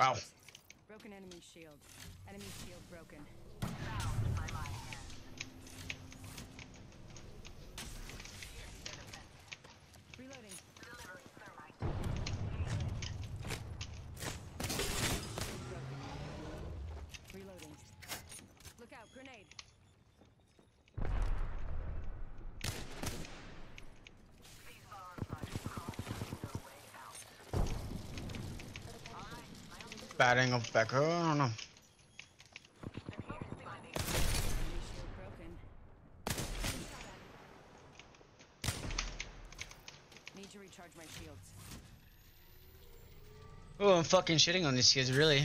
Wow. Broken enemy shield. Enemy shield broken. Reloading. Bad angle back. Oh, I don't know. Need to recharge my shields. Oh, I'm fucking shitting on these kids, really.